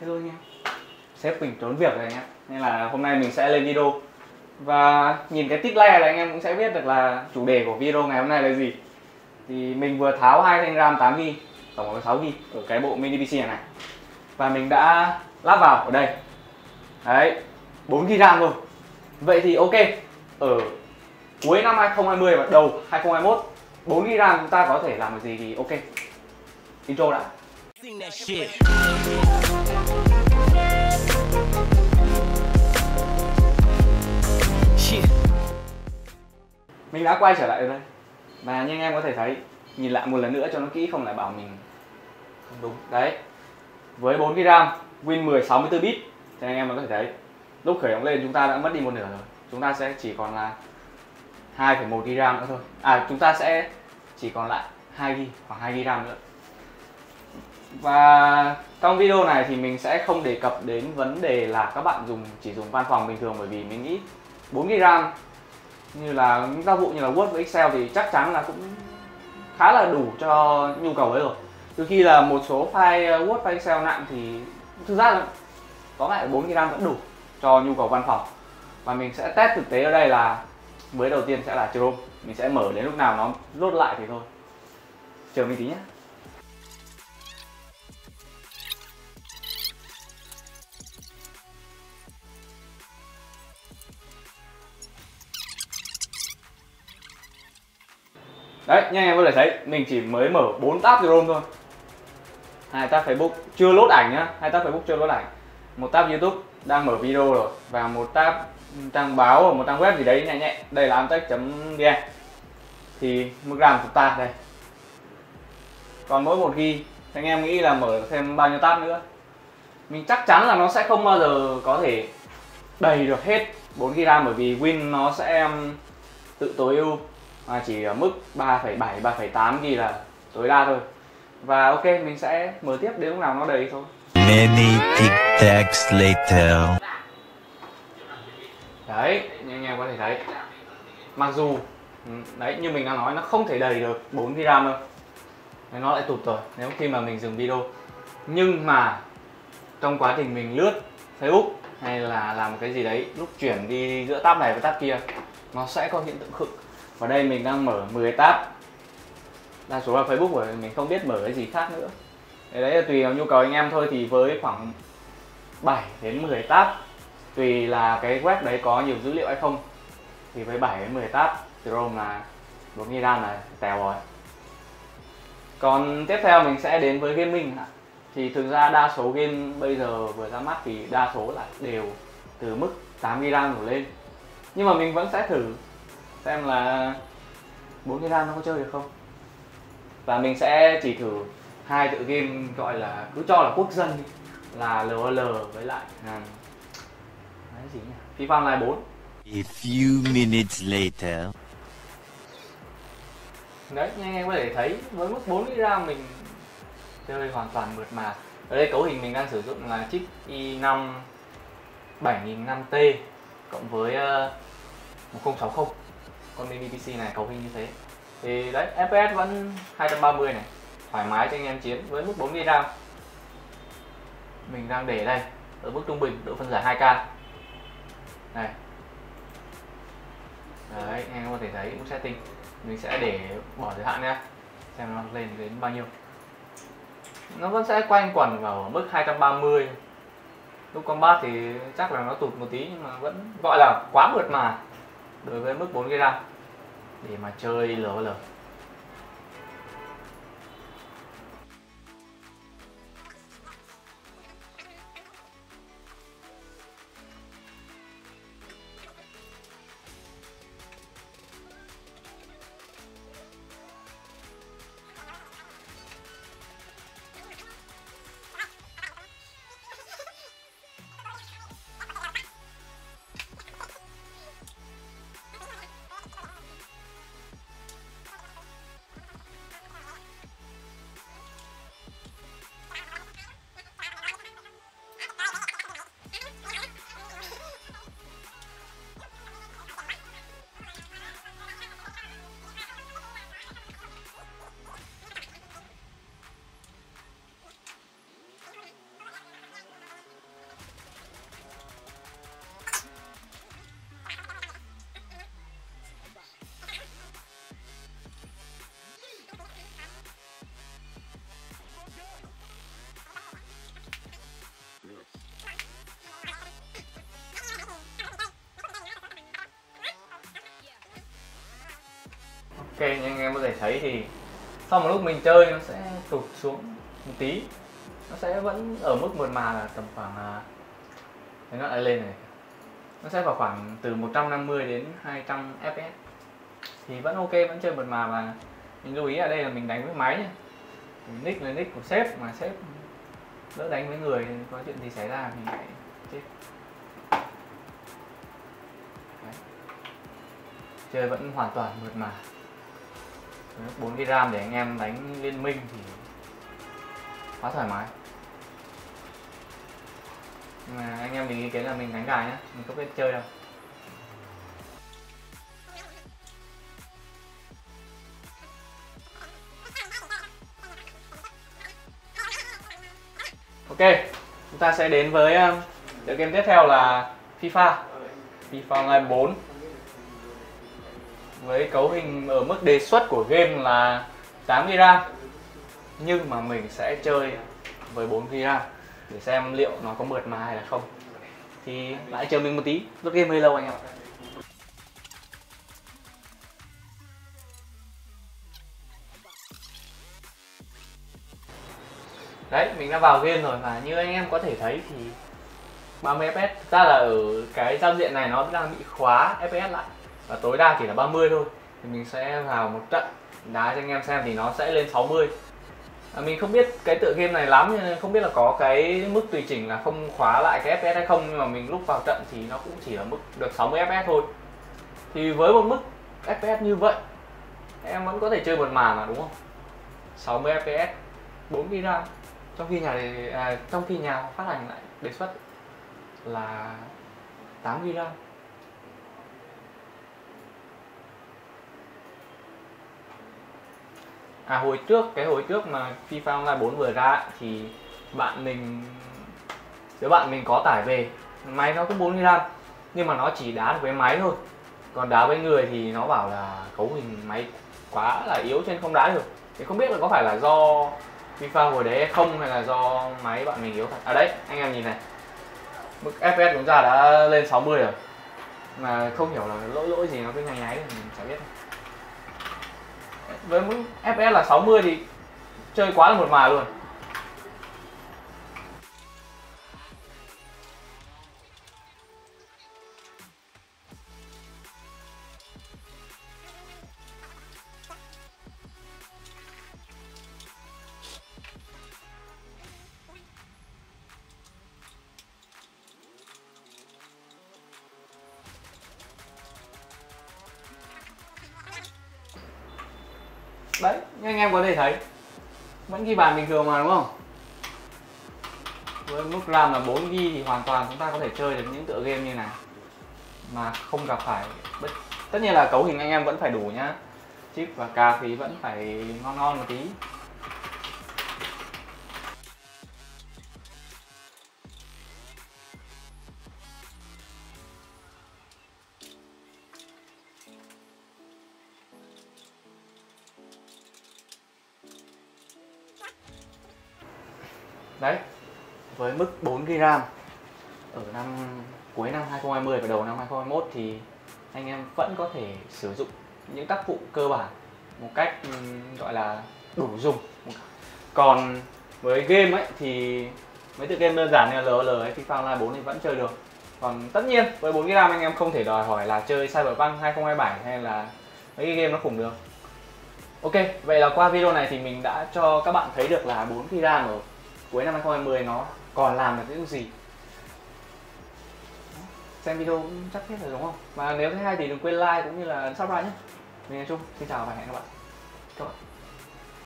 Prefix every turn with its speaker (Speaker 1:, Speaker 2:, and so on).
Speaker 1: thế anh nha sếp mình trốn việc rồi anh em. Nên là hôm nay mình sẽ lên video. Và nhìn cái tích like là anh em cũng sẽ biết được là chủ đề của video ngày hôm nay là gì. Thì mình vừa tháo hai thanh ram 8 g tổng cộng 6 g ở cái bộ mini pc này, này. Và mình đã lắp vào ở đây. Đấy 4 g ram thôi. Vậy thì ok ở cuối năm 2020 và đầu 2021 4 g ram chúng ta có thể làm được gì thì ok. Intro đã. Mình đã quay trở lại ở đây. Và như anh em có thể thấy nhìn lại một lần nữa cho nó kỹ không lại bảo mình không đúng. Đấy. Với 4g RAM Win 10 64 bit. Thì anh em có thể thấy lúc khởi động lên chúng ta đã mất đi một nửa rồi. Chúng ta sẽ chỉ còn là 2,1 GB RAM nữa thôi. À chúng ta sẽ chỉ còn lại 2g khoảng 2 GB RAM nữa. Và trong video này thì mình sẽ không đề cập đến vấn đề là các bạn dùng chỉ dùng văn phòng bình thường bởi vì mình nghĩ 4g RAM như là những tác vụ như là Word và Excel thì chắc chắn là cũng khá là đủ cho nhu cầu ấy rồi. Từ khi là một số file ờ, Word và Excel nặng thì thực ra là có lại 4 GB vẫn đủ cho nhu cầu văn phòng. Và mình sẽ test thực tế ở đây là với đầu tiên sẽ là Chrome, mình sẽ mở đến lúc nào nó lốt lại thì thôi. Chờ mình tí nhé đấy như anh em có thể thấy, mình chỉ mới mở 4 tab Chrome thôi. Hai tab Facebook, chưa lốt ảnh nhá. Hai tab Facebook chưa lốt ảnh. Một tab YouTube đang mở video rồi. Và một tab trang báo hoặc một trang web gì đấy nhẹ nhẹ đây là amtech.vn thì mức RAM của ta đây. Còn mỗi một ghi, anh em nghĩ là mở thêm bao nhiêu tab nữa? Mình chắc chắn là nó sẽ không bao giờ có thể đầy được hết 4 GB RAM bởi vì Win nó sẽ tự tối ưu à, chỉ ở mức 3,7 3,8 ghi là tối đa thôi. Và ok mình sẽ mở tiếp đến lúc nào nó đầy thôi. Many tic later. Đấy như anh em có thể thấy. Mặc dù ừ, đấy như mình đang nói nó không thể đầy được 4 GB đâu. Nó lại tụt rồi nếu khi mà mình dừng video. Nhưng mà trong quá trình mình lướt Facebook hay là làm cái gì đấy lúc chuyển đi giữa tab này với tab kia nó sẽ có hiện tượng khựng và đây mình đang mở 10 tab. Đa số là Facebook của mình không biết mở cái gì khác nữa. Đấy, đấy là tùy vào nhu cầu anh em thôi thì với khoảng 7 đến 10 tab tùy là cái web đấy có nhiều dữ liệu hay không thì với 7 đến 10 tab Chrome là 4 GB là tèo rồi. Còn tiếp theo mình sẽ đến với gaming thì thực ra đa số game bây giờ vừa ra mắt thì đa số là đều từ mức 8 GB đổ lên. Nhưng mà mình vẫn sẽ thử xem là bốn cái RAM nó có chơi được không. Và mình sẽ chỉ thử hai tựa game gọi là cứ cho là quốc dân đi là LOL với lại um, cái gì nhỉ? FIFA Online 4 A few minutes later. Đấy, như anh em có thể thấy với mức 4 RAM mình chơi hoàn toàn mượt mà. Ở đây cấu hình mình đang sử dụng là chip i5 7005T cộng với uh, 1060 con mini PC này, cấu hình như thế. Thì đấy FPS vẫn 230 này, thoải mái cho anh em chiến với mức 4 GB RAM mình đang để đây, ở mức trung bình, độ phân giải 2K này. Đấy, anh em có thể thấy mức setting. Mình sẽ để bỏ giới hạn nha, xem nó lên đến bao nhiêu. Nó vẫn sẽ quanh quẩn vào mức 230 lúc combat thì chắc là nó tụt một tí, nhưng mà vẫn gọi là quá mượt mà đối với mức 4 GB để mà chơi LOL ok như anh em có thể thấy thì sau một lúc mình chơi nó sẽ tụt xuống một tí. Nó sẽ vẫn ở mức mượt mà là tầm khoảng à, nó lại lên này. Nó sẽ vào khoảng từ 150 đến 200 fps thì vẫn ok vẫn chơi mượt mà và mình lưu ý ở đây là mình đánh với máy nhé nick là nick của sếp mà sếp đỡ đánh với người có chuyện gì xảy ra mình lại chết. Đấy. chơi vẫn hoàn toàn mượt mà. 4 cái RAM để anh em đánh liên minh thì quá thoải mái. Nhưng mà anh em mình ý kiến là mình đánh gài nhá mình không biết chơi đâu. Ok, chúng ta sẽ đến với um, tựa game tiếp theo là FIFA. FIFA Online 4 với cấu hình ở mức đề xuất của game là 8GB RAM nhưng mà mình sẽ chơi với 4GB RAM để xem liệu nó có mượt mà hay là không. Thì lại chờ mình một tí. Rút game hơi lâu anh em ạ. Đấy, mình đã vào game rồi và như anh em có thể thấy thì 30 fps ra là ở cái giao diện này nó đang bị khóa fps lại và tối đa chỉ là 30 thôi. Thì mình sẽ vào một trận. Đá cho anh em xem thì nó sẽ lên 60 à, mình không biết cái tựa game này lắm nên không biết là có cái mức tùy chỉnh là không khóa lại cái fps hay không. Nhưng mà mình lúc vào trận thì nó cũng chỉ ở mức được 60 fps thôi. Thì với một mức fps như vậy em vẫn có thể chơi một màn mà đúng không? 60 fps 4 GB RAM trong khi nhà đề, à, trong khi nhà phát hành lại đề xuất là 8 GB RAM à hồi trước, cái hồi trước mà FIFA Online 4 vừa ra thì bạn mình, đứa bạn mình có tải về. Máy nó cũng 40 gram nhưng mà nó chỉ đá được với máy thôi. Còn đá với người thì nó bảo là cấu hình máy quá là yếu cho nên không đá được. Thì không biết là có phải là do FIFA hồi đấy hay không, hay là do máy bạn mình yếu thật. À đấy, anh em nhìn này. Mức FPS chúng ta đã lên 60 rồi. Mà không hiểu là lỗi lỗi gì nó cứ nháy nháy mình chả biết với mức FPS là 60 thì chơi quá là một mà luôn. Đấy như anh em có thể thấy. Vẫn ghi bàn bình thường mà, đúng không? Với mức RAM là 4 GB thì hoàn toàn chúng ta có thể chơi được những tựa game như này. Mà không gặp phải bất tất nhiên là cấu hình anh em vẫn phải đủ nhá. Chip và cà phí vẫn phải ngon ngon một tí. Đấy với mức 4 GB RAM ở năm cuối năm 2020 và đầu năm 2021 thì anh em vẫn có thể sử dụng những tác vụ cơ bản một cách gọi là đủ dùng. Còn với game ấy thì mấy tựa game đơn giản như là LOL hay FIFA Online 4 thì vẫn chơi được. Còn tất nhiên với 4 gram anh em không thể đòi hỏi là chơi Cyberpunk 2027 hay là mấy cái game nó khủng được. Ok, vậy là qua video này thì mình đã cho các bạn thấy được là 4 gram ở cuối năm 2020 nó còn làm được những gì? Xem video cũng chắc hết rồi đúng không? Mà nếu thấy hay thì đừng quên like cũng như là subscribe nhé. Mình là trung, xin chào và hẹn gặp lại. Các bạn.